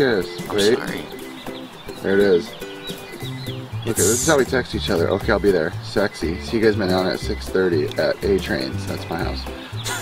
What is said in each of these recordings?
I'm Wait, there it is. Okay, this is how we text each other. Okay, I'll be there. Sexy. See you guys man down at 6:30 at A Trains. That's my house.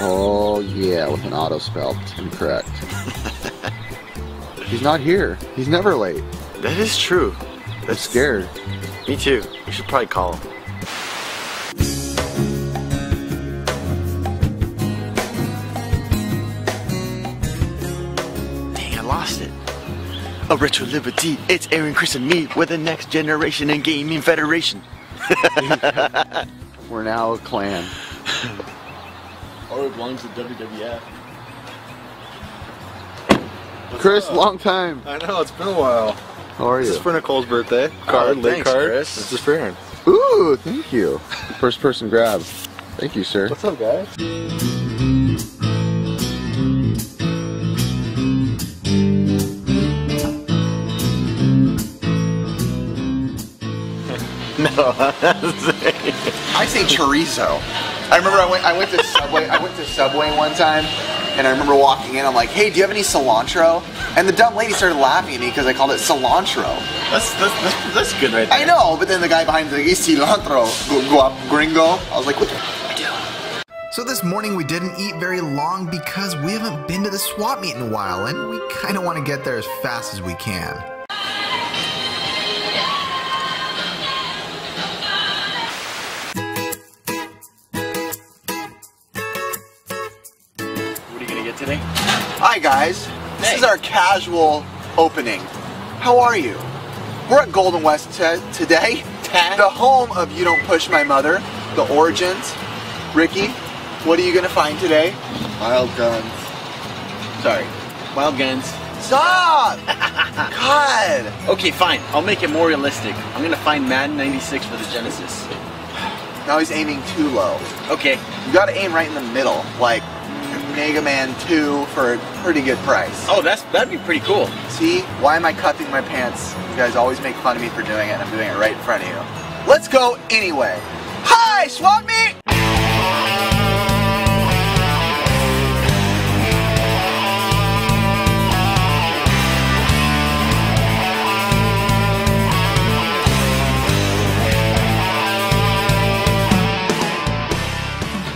Oh yeah, with an auto spell. Incorrect. He's not here. He's never late. That is true. I'm scared. Me too. We should probably call him. A retro liberty. It's Aaron, Chris, and me. We're the next generation in gaming federation. We're now a clan. Or it belongs to WWF. Chris, long time. I know, it's been a while. How are This you? is for Nicole's birthday. Oh, card, late thanks, card. Chris. This is for Aaron. Ooh, thank you. First person grab. Thank you, sir. What's up, guys? I say chorizo. I remember I went I went to Subway I went to Subway one time and I remember walking in, I'm like, hey, do you have any cilantro? And the dumb lady started laughing at me because I called it cilantro. that's, that's, that's, that's good right there. I know, but then the guy behind me was like, "Hey, cilantro, go, go up, gringo. I was like, what the f- are doing? So this morning we didn't eat very long because we haven't been to the swap meet in a while and we kind of want to get there as fast as we can. Guys, this Hey. is our casual opening. How are you? We're at Golden West t- today, the home of You Don't Push My Mother, the origins. Ricky, what are you gonna find today? Wild guns. Sorry. Wild guns. Stop! God! Okay, fine. I'll make it more realistic. I'm gonna find Madden 96 for the Genesis. Now he's aiming too low. Okay. You gotta aim right in the middle, like Mega Man 2 for a pretty good price. Oh, that's that'd be pretty cool. See, why am I cupping my pants? You guys always make fun of me for doing it, and I'm doing it right in front of you. Let's go anyway. Hi, swap meet!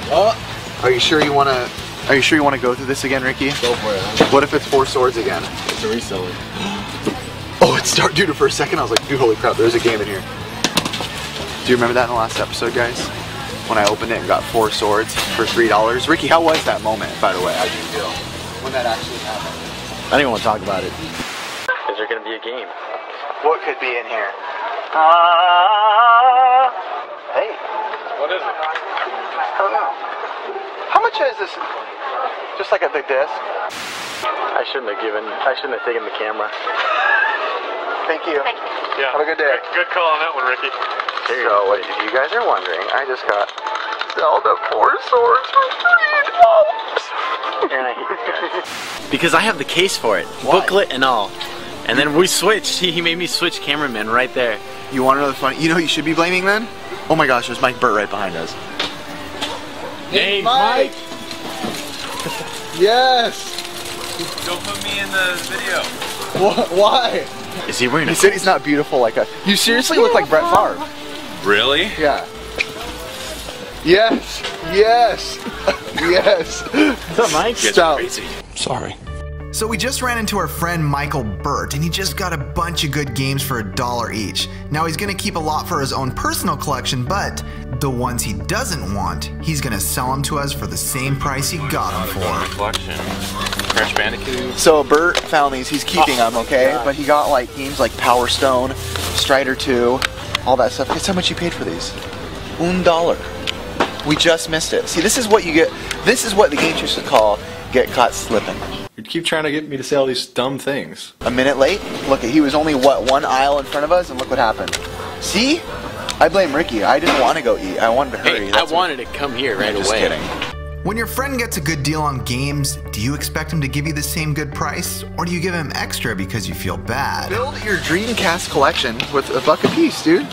Oh, Are you sure you wanna? Are you sure you wanna go through this again, Ricky? go for it. What if it's four swords again? It's a reseller. Oh, it started, dude. For a second, I was like, dude, holy crap, there's a game in here. Do you remember that in the last episode, guys? When I opened it and got four swords for three dollars. Ricky, how was that moment, by the way? How did you feel when that actually happened? I don't even want to talk about it. Is there gonna be a game? What could be in here? Ah, hey, What is it? I don't know. How much is this? Just like a big disc. I shouldn't have given. I shouldn't have taken the camera. Thank you. Yeah. Have a good day. Good call on that one, Ricky. So, if you guys are wondering, I just got Zelda Four Swords for three dollars. Aaron, I hate you. Because I have the case for it, Why? booklet and all. And then we switched. He, he made me switch cameraman right there. You want another know funny? You know who you should be blaming then? Oh my gosh, there's Mike Burt right behind us. Hey, Mike! Yes. Don't put me in the video. Wh- Why? Is he wearing a? He said he's not beautiful like a. You seriously look like Brett Favre. Really? Yeah. Yes. Yes. yes. What's up, Mike? Stop. Sorry. So we just ran into our friend Michael Burt and he just got a bunch of good games for a dollar each. Now he's gonna keep a lot for his own personal collection, but the ones he doesn't want, he's gonna sell them to us for the same price he got them for. collection. Crash Bandicoot. So Burt found these. He's keeping them, okay? But he got like games like Power Stone, Strider 2, all that stuff. Guess how much you paid for these? Un dollar. We just missed it. See, this is what you get. This is what the game used to call get caught slipping. You keep trying to get me to say all these dumb things. A minute late. Look, he was only what one aisle in front of us, and look what happened. See, I blame Ricky. I didn't want to go eat. I wanted to hurry. Hey, I That's what- wanted to come here right Just away. kidding. When your friend gets a good deal on games, do you expect him to give you the same good price? Or do you give him extra because you feel bad? Build your Dreamcast collection with a buck a piece, dude.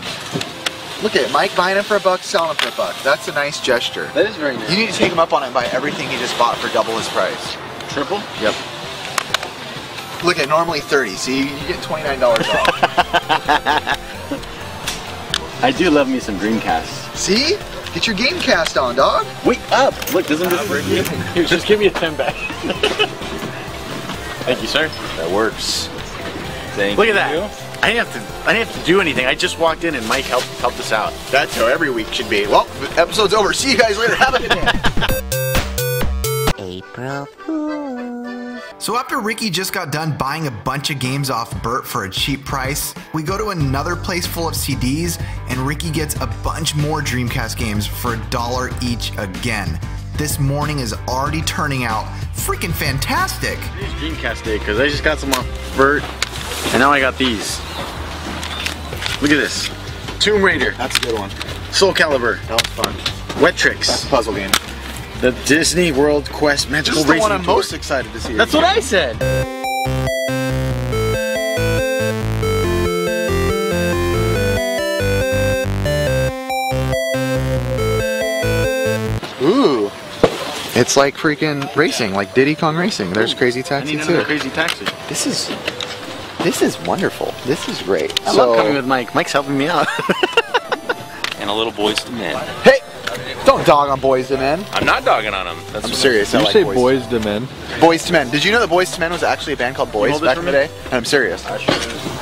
Look at it. Mike buying it for a buck, selling it for a buck. That's a nice gesture. That is very nice. You need to take him up on it and buy everything he just bought for double his price. triple? Yep. Look at normally 30, so you, you get $29 off. I do love me some Dreamcast. See? Get your game cast on, dog. Wake up! Look, doesn't this work? Here, just give me a 10 back. Thank you, sir. That works. Thank Look at you. that. I didn't have to. I didn't have to do anything. I just walked in and Mike helped helped us out. That's how every week should be. Well, the episode's over. See you guys later. Have a good day. April Fool. So after Ricky just got done buying a bunch of games off Burt for a cheap price, we go to another place full of CDs and Ricky gets a bunch more Dreamcast games for a dollar each again. This morning is already turning out freaking fantastic. It's Dreamcast day because I just got some off Burt, and now I got these. Look at this. Tomb Raider, That's a good one. Soul Calibur, That was fun. Wet That's Tricks, a puzzle game. the Disney World Quest This Magical is the one I'm Tour. most excited to see. That's what I said. Ooh. It's like freaking racing, like Diddy Kong Racing. There's Crazy I Taxi need too. crazy taxi. This is this is wonderful. This is great. I love coming with Mike. Mike's helping me out. And a little boys to men. Hey, don't dog on Boyz II Men. I'm not dogging on them. That's I'm what- serious. I You like say boys. boys to men. Boyz II Men. Did you know that Boyz II Men was actually a band called Boys back in the day? And I'm serious.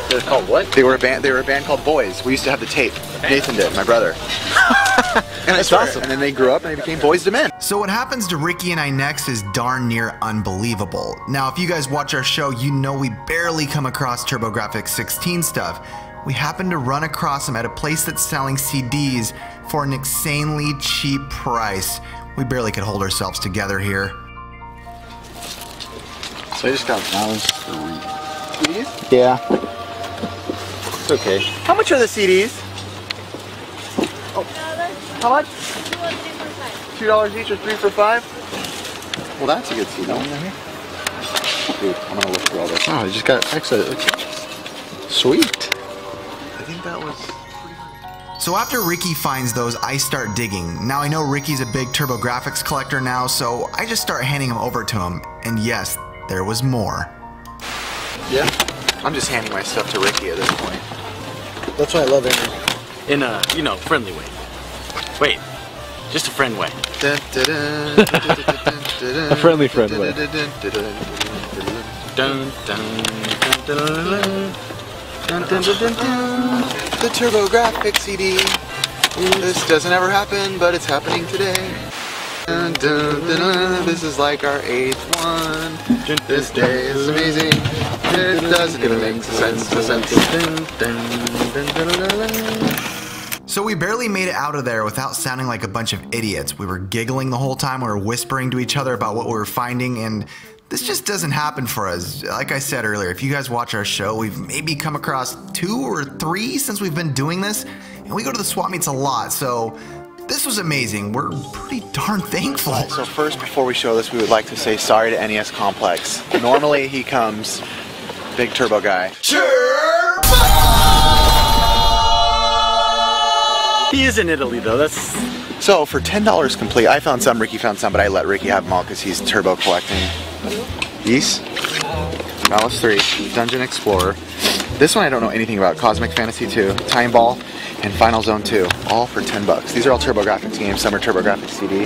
They're called what? They were a band. They were a band called Boys. We used to have the tape. Nathan did, my brother. and That's awesome. And then they grew up and they became Boyz II Men. So what happens to Ricky and I next is darn near unbelievable. Now, if you guys watch our show, you know we barely come across TurboGrafx 16 stuff. We happen to run across them at a place that's selling CDs for an insanely cheap price. We barely could hold ourselves together here. So I just got Valis three. Yeah. It's okay. How much are the CDs? Oh, how much? Two dollars each or three for five? Well, that's a good CD. Dude, I'm gonna look through all this. Oh, I just got extra. Sweet. I think that was. So after Ricky finds those, I start digging. Now I know Ricky's a big TurboGrafx collector now, so I just start handing them over to him. And yes, there was more. Yeah. I'm just handing my stuff to Ricky at this point. That's why I love Aaron. In a, you know, friendly way. Wait, just a friend way. a friendly friend way. the TurboGrafx CD. This doesn't ever happen, but it's happening today. This is like our eighth one. This day is amazing. It doesn't even make sense sense. So we barely made it out of there without sounding like a bunch of idiots. We were giggling the whole time, we were whispering to each other about what we were finding, and this just doesn't happen for us. Like I said earlier, if you guys watch our show, we've maybe come across two or three since we've been doing this, and we go to the swap meets a lot, so this was amazing. We're pretty darn thankful. So first, before we show this, we would like to say sorry to NES Complex. Normally he comes, big turbo guy. He is in Italy though. That's So for ten dollars complete, I found some, Ricky found some, but I let Ricky have them all because he's turbo collecting. These, Valis 3, Dungeon Explorer. This one I don't know anything about. Cosmic Fantasy 2, Time Ball, and Final Zone 2, all for 10 bucks. These are all TurboGrafx games. Some are TurboGrafx CD.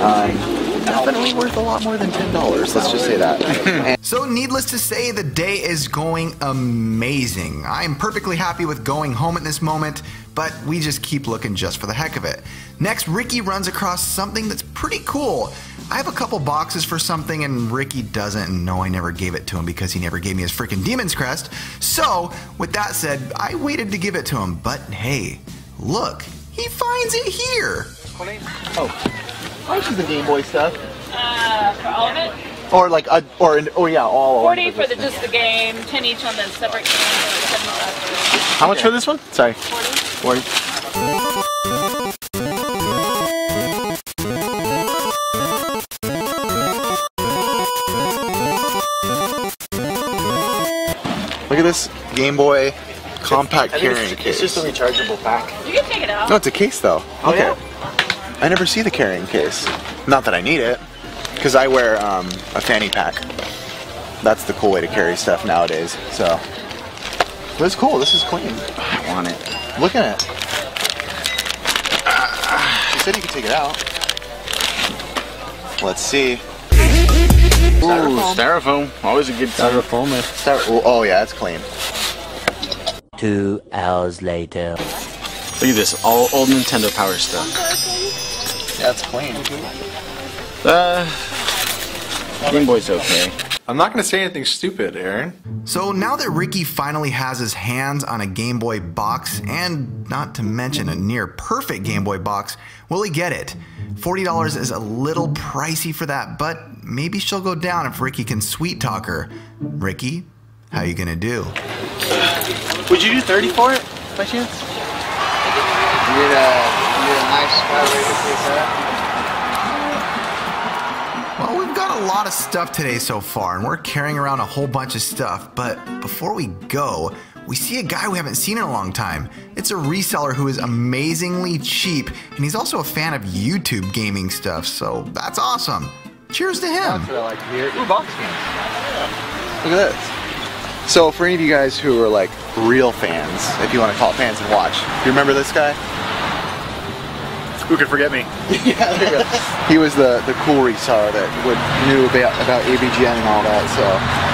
Um, definitely worth a lot more than ten dollars. Let's just say that. So, needless to say, the day is going amazing. I am perfectly happy with going home at this moment, but we just keep looking just for the heck of it. Next, Ricky runs across something that's pretty cool. I have a couple boxes for something, and Ricky doesn't. And no, I never gave it to him because he never gave me his freaking Demon's Crest. So, with that said, I waited to give it to him, but hey, look, he finds it here. Oh, I see the Game Boy stuff. Uh, for all of it? Or like, a, or an, oh yeah, all. 40 for the, just the game, 10 each on the separate game. How much for this one? Sorry. 40. Wait. Look at this Game Boy compact carrying it's, case. It's just a rechargeable pack. You can take it out. No, it's a case though. Oh, okay. Yeah? I never see the carrying case. Not that I need it, because I wear um, a fanny pack. That's the cool way to carry stuff nowadays. So, but it's cool. This is clean. I want it. Look at it. You said you could take it out. Let's see. Ooh, styrofoam. Always a good time. Styrofoam. Start, oh, oh yeah, it's clean. Two hours later. Look at this, all old Nintendo Power stuff. Yeah, it's clean. Uh, Game Boy's okay. I'm not going to say anything stupid, Aaron. So now that Ricky finally has his hands on a Game Boy box, and not to mention a near perfect Game Boy box, will he get it? $40 is a little pricey for that, but maybe she'll go down if Ricky can sweet talk her. Ricky, how you gonna do? Would you do 30 for it, by chance? You get a, you get a nice square rated pizza. Got a lot of stuff today so far, and we're carrying around a whole bunch of stuff. But before we go, we see a guy we haven't seen in a long time. It's a reseller who is amazingly cheap, and he's also a fan of YouTube gaming stuff, so that's awesome. Cheers to him. That's what I like to hear. Ooh, box games. Look at this. So for any of you guys who are like real fans, if you want to call it fans and watch, do you remember this guy? Who could forget me? yeah, there you go. He was the, the cool reseller that would knew about, about AVGN and all that. So,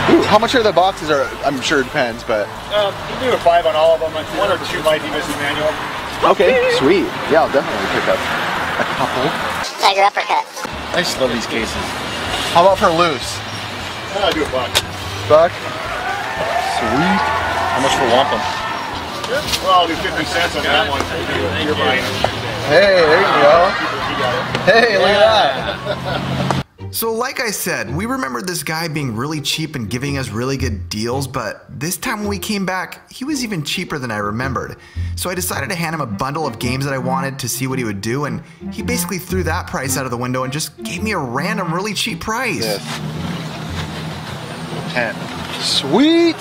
Ooh, how much are the boxes? Are I'm sure it depends, but Um, you do a five on all of them. One or two might be missing manual. okay, sweet. Yeah, I'll definitely pick up a couple. Tiger uppercut. I just love these cases. How about for loose? I'll do a buck. Buck. Sweet. How much for wampum? Well, I'll do 50 cents on that one. You're buying. Hey, there you go. Hey, look at that. So, like I said, we remembered this guy being really cheap and giving us really good deals, but this time when we came back, he was even cheaper than I remembered. So, I decided to hand him a bundle of games that I wanted to see what he would do, and he basically threw that price out of the window and just gave me a random, really cheap price. Yes. Ten. Sweet.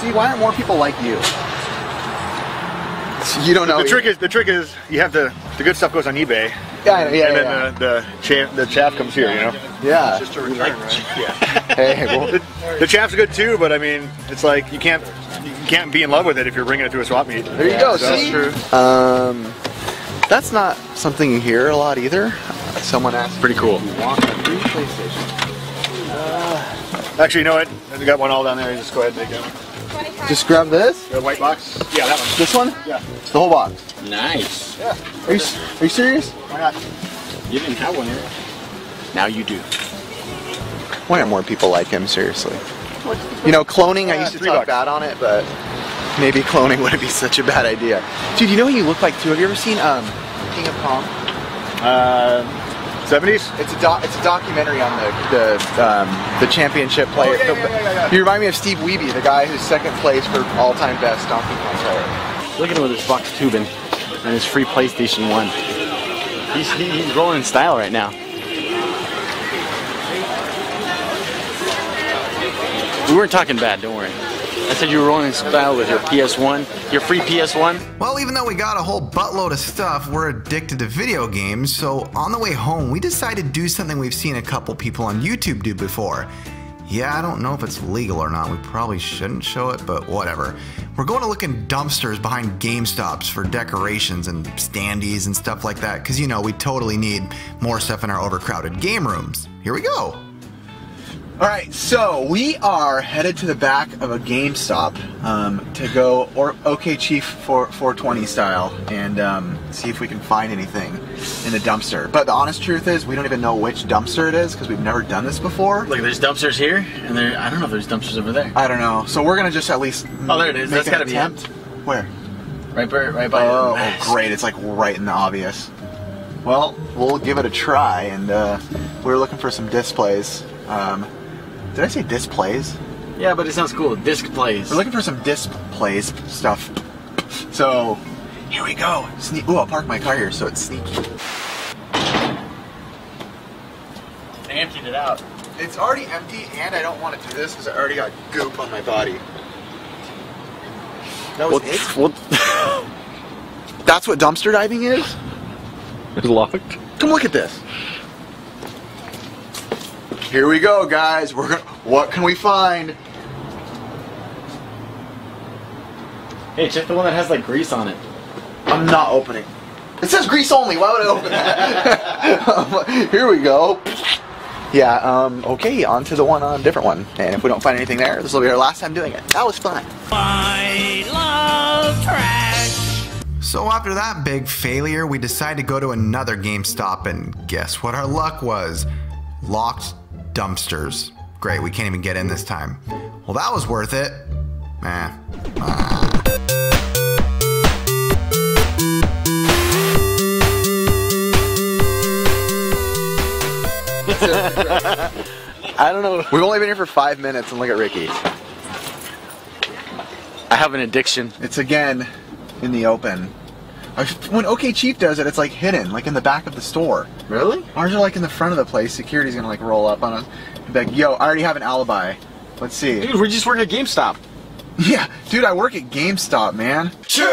See, why aren't more people like you? You don't know. The trick is the trick is you have to the good stuff goes on eBay, Yeah, yeah, and then yeah. the the chaff, the chaff comes here. You know, yeah. It's just a return, right? Yeah. Hey, well, the, the chaff's good too, but I mean, it's like you can't you can't be in love with it if you're bringing it to a swap meet. there you go. That's see? true. Um, that's not something you hear a lot either. Someone asked, Pretty cool. "You want a free PlayStation?" Actually, you know what? I got one all down there. You just go ahead and take it. Just grab this. The white box. Yeah, that one. This one? Yeah. The whole box. Nice. Yeah. Are you Are you serious? Why not? You didn't have one here. Now you do. Why aren't more people like him? Seriously. You know, cloning. I used to three talk bucks. bad on it, but maybe cloning wouldn't be such a bad idea. Dude, you know what you look like too? Have you ever seen um, King of Kong? Uh, 70s. It's a doc, it's a documentary on the the um, the championship player. Oh, yeah, the- yeah, yeah, yeah, yeah. You remind me of Steve Wiebe, the guy who's second place for all time best Donkey Kong player. Look at him with his box tubing and his free PlayStation 1. He's, he, he's rolling in style right now. We weren't talking bad, don't worry. I said you were rolling in style with your PS1, your free PS1. Well, even though we got a whole buttload of stuff, we're addicted to video games, so on the way home, we decided to do something we've seen a couple people on YouTube do before. Yeah, I don't know if it's legal or not. We probably shouldn't show it, but whatever. We're going to look in dumpsters behind GameStops for decorations and standees and stuff like that, because you know, we totally need more stuff in our overcrowded game rooms. Here we go. All right, so we are headed to the back of a GameStop um, to go or OK Chief for 420 style and um, see if we can find anything in the dumpster. But the honest truth is, we don't even know which dumpster it is because we've never done this before. Look, there's dumpsters here, and there. I don't know if there's dumpsters over there. I don't know. So we're gonna just at least Oh, there it is. That's gotta be it. Where? Right by, right by. Oh, oh, great! It's like right in the obvious. Well, we'll give it a try, and uh, we're looking for some displays. Um, did I say displays? Yeah, but it sounds cool. Disc plays. We're looking for some displays stuff. So here we go. Sne- Ooh, I'll park my car here so it's sneaky. They emptied it out. It's already empty, and I don't want to do this because I already got goop on my body. That was it. That's what dumpster diving is. It's locked. Come look at this. Here we go, guys. We're gonna What can we find? Hey, check the one that has like grease on it. I'm not opening. It says grease only. Why would I open that? Here we go. Yeah, um, okay, on to the one on a different one. And if we don't find anything there, this will be our last time doing it. That was fun. I love trash. So after that big failure, we decided to go to another GameStop and guess what our luck was? Locked dumpsters. Great, we can't even get in this time. Well, that was worth it. Eh. I don't know. We've only been here for five minutes and look at Ricky. I have an addiction. It's again in the open. When OK Chief does it, it's like hidden, like in the back of the store. Really? Ours are like in the front of the place. Security's gonna like roll up on us. and Be like, yo, I already have an alibi. Let's see. Dude, we're just work at GameStop. Yeah, dude, I work at GameStop, man. Turbo!